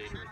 dangerous.